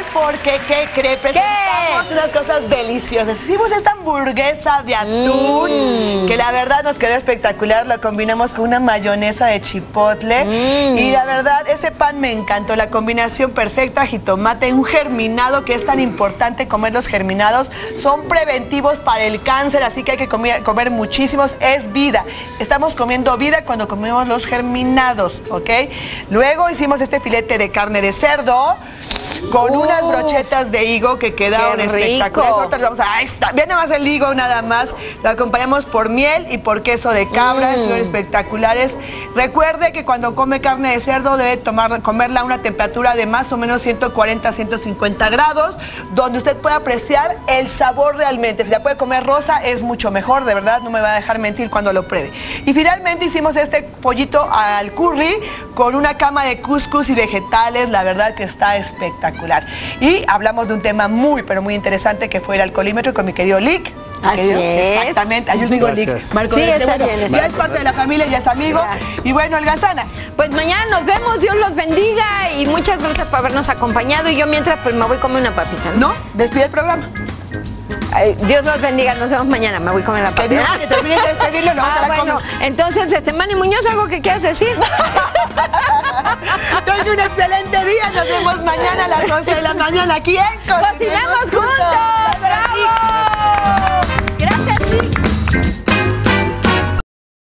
hoy porque, ¿qué cree? Presentamos unas cosas deliciosas. Hicimos esta hamburguesa de atún, Mm. que la verdad nos quedó espectacular. La combinamos con una mayonesa de chipotle. Mm. Y la verdad, ese pan me encantó. La combinación perfecta, jitomate, un germinado, que es tan importante comer los germinados. Son preventivos para el cáncer, así que hay que comer, comer muchísimos. Es vida. Estamos comiendo vida cuando comemos los germinados, ¿ok? Luego hicimos este filete de carne de cerdo con Uf. unas brochetas de higo que quedaron espectaculares. Ahorita les vamos a- ahí está. Vean nada más el higo, nada más. Lo acompañamos por miel y por queso de cabra, Mm. espectaculares. Recuerde que cuando come carne de cerdo debe tomar, comerla a una temperatura de más o menos 140 150 grados, donde usted pueda apreciar el sabor realmente. Si la puede comer rosa es mucho mejor, de verdad, no me va a dejar mentir cuando lo pruebe. Y finalmente hicimos este pollito al curry con una cama de couscous y vegetales, la verdad que está espectacular. Y hablamos de un tema muy, pero muy interesante que fue el alcoholímetro con mi querido Lick. Así querido- es. Exactamente, yo digo Lick. Marco Sí, Aurelio, está bueno, bien, está Ya es parte de la familia, ya es amigo. Y bueno, Algazana. Pues mañana nos vemos, Dios los bendiga y muchas gracias por habernos acompañado. Y yo mientras pues me voy a comer una papita, ¿no? No, despide el programa. Ay, Dios los bendiga, nos vemos mañana, me voy a comer la Que no, papita. que de despedirlo, te Ah, la bueno, comes. entonces, este, Manny Muñoz, ¿algo que quieras decir? Un excelente día. Nos vemos mañana a las 11 de la mañana aquí en ¡Cocinamos juntos!